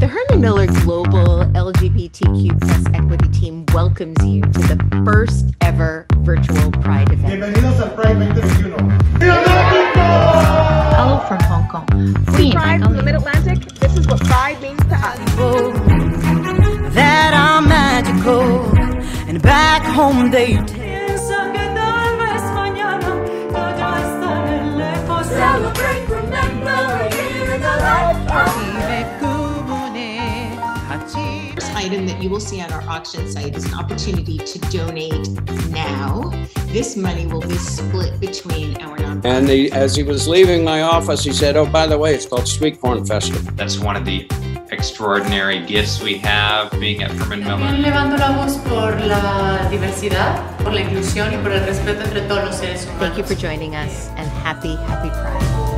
The Herman Miller Global LGBTQ plus equity team welcomes you to the first ever virtual Pride event. Bienvenidos al Pride 2021. Hello from Hong Kong. Queen Pride from the Mid Atlantic. This is what Pride means to us. that are magical and back home they Piensa que First item that you will see on our auction site is an opportunity to donate now. This money will be split between our nonprofit. And he, as he was leaving my office, he said, "Oh, by the way, it's called Sweet Corn Festival." That's one of the extraordinary gifts we have being at Herman Miller. Levando la voz por la diversidad, por la inclusión y por el respeto entre todos los seres humanos. Thank you for joining us and happy, happy Pride.